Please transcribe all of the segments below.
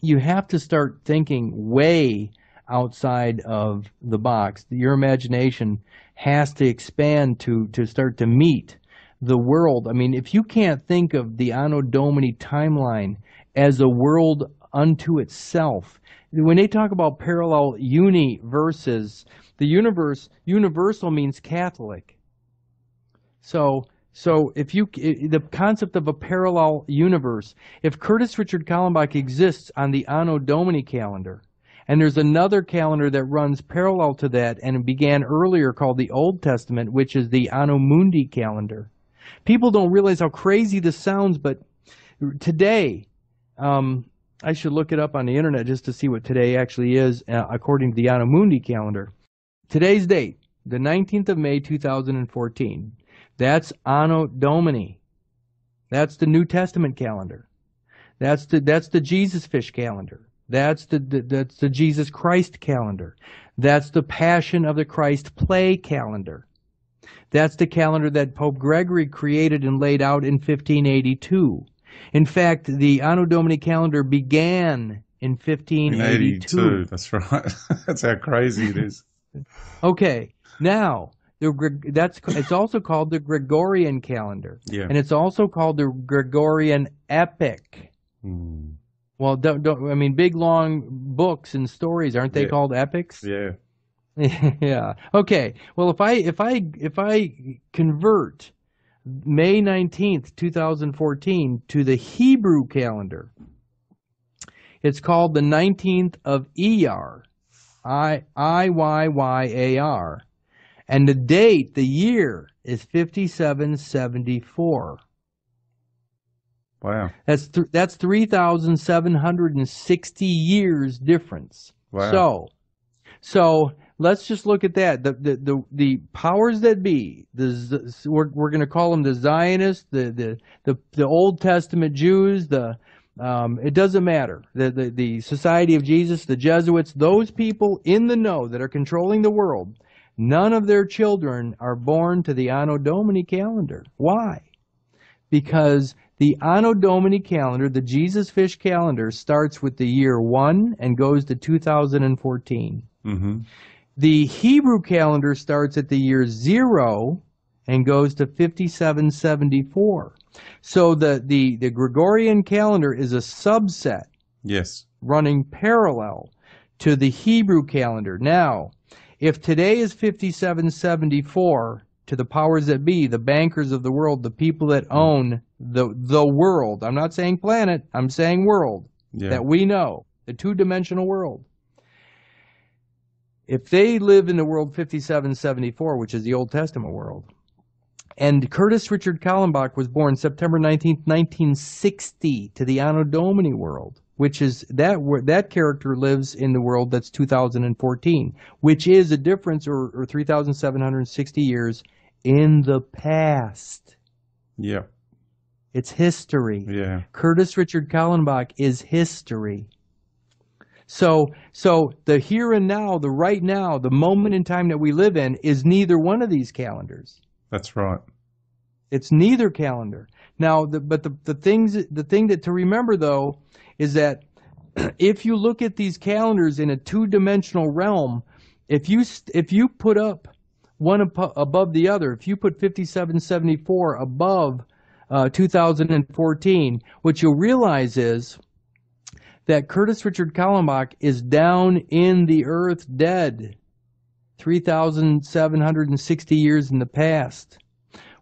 you have to start thinking way outside of the box. Your imagination has to expand to to start to meet the world. I mean, if you can't think of the Anno Domini timeline as a world unto itself, when they talk about parallel universes, the universe universal means Catholic. So so if you the concept of a parallel universe, if Kurtis Richard Kallenbach exists on the Anno Domini calendar, and there's another calendar that runs parallel to that and began earlier called the Old Testament, which is the Anno Mundi calendar. People don't realize how crazy this sounds, but today, um, I should look it up on the internet just to see what today actually is uh, according to the Anno Mundi calendar. Today's date, the 19th of May 2014. That's Anno Domini. That's the New Testament calendar. That's the that's the Jesus fish calendar. That's the, the that's the Jesus Christ calendar. That's the Passion of the Christ play calendar. That's the calendar that Pope Gregory created and laid out in 1582. In fact, the Anno Domini calendar began in 1582. That's right. that's how crazy it is. okay, now the that's it's also called the Gregorian calendar, yeah. and it's also called the Gregorian epic. Mm. Well, don't, don't I mean big long books and stories aren't they Yeah. called epics? Yeah. yeah. Okay. Well, if I if I if I convert May 19th, 2014 to the Hebrew calendar, it's called the 19th of Iyar. I I Y Y A R. And the date, the year is 5774. Wow. That's th- that's 3760 years difference. Wow. So, so let's just look at that. The the the, the powers that be, the we're we're going to call them the Zionists, the the the, the Old Testament Jews, the um, it doesn't matter. The, the the Society of Jesus, the Jesuits, those people in the know that are controlling the world, none of their children are born to the Anno Domini calendar. Why? Because the Anno Domini calendar, the Jesus Fish calendar, starts with the year one and goes to 2014. Mm-hmm. The Hebrew calendar starts at the year zero and goes to 5774. So the, the, the Gregorian calendar is a subset Yes. running parallel to the Hebrew calendar. Now, if today is 5774 to the powers that be, the bankers of the world, the people that hmm. own the the world. I'm not saying planet, I'm saying world Yeah. that we know, the two-dimensional world. If they live in the world 5774, which is the Old Testament world, and Kurtis Richard Kallenbach was born September 19th, 1960 to the Anno Domini world, which is that that character lives in the world that's 2014, which is a difference or, or 3,760 years in the past. yeah. It's history. Yeah. Kurtis Richard Kallenbach is history. So, so the here and now, the right now, the moment in time that we live in is neither one of these calendars. That's right. It's neither calendar. Now, the, but the, the things, the thing that to remember though, is that if you look at these calendars in a two-dimensional realm, if you if you put up one abo- above the other, if you put 5774 above uh, 2014, what you'll realize is that Kurtis Richard Kallenbach is down in the earth dead 3,760 years in the past.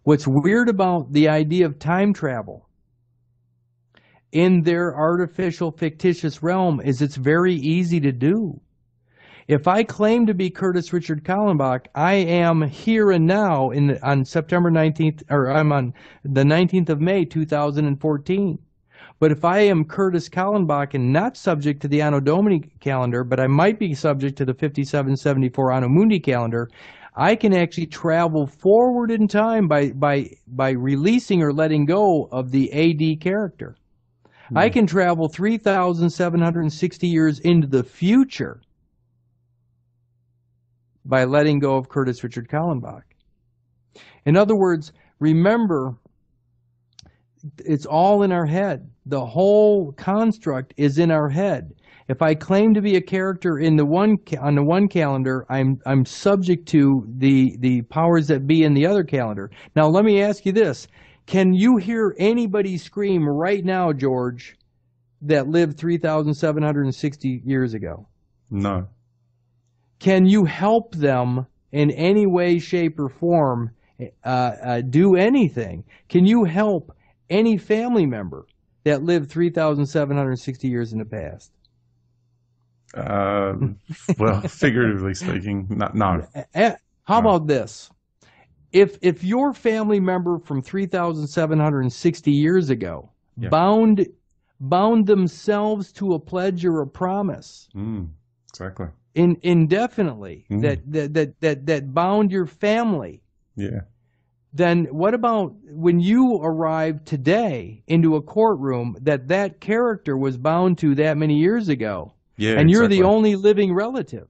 What's weird about the idea of time travel in their artificial fictitious realm is it's very easy to do. If I claim to be Kurtis Richard Kallenbach, I am here and now in the, on September 19th, or I'm on the 19th of May 2014. But if I am Kurtis Kallenbach and not subject to the Anno Domini calendar, but I might be subject to the 5774 Anno Mundi calendar, I can actually travel forward in time by, by, by releasing or letting go of the AD character. Hmm. I can travel 3,760 years into the future by letting go of Kurtis Richard Kallenbach. In other words, remember, it's all in our head. The whole construct is in our head. If I claim to be a character in the one on the one calendar, I'm I'm subject to the the powers that be in the other calendar. Now let me ask you this: Can you hear anybody scream right now, George, that lived 3,760 years ago? No. Can you help them in any way, shape, or form uh, uh, do anything? Can you help any family member that lived 3,760 years in the past? Uh, well, figuratively speaking, no. no. Eh, How about this? If if your family member from 3,760 years ago Yeah. bound bound themselves to a pledge or a promise Mm, exactly. in, indefinitely Mhm. that, that that that that bound your family, Yeah. then what about when you arrive today into a courtroom that that character was bound to that many years ago, Yeah. and you're exactly. the only living relative?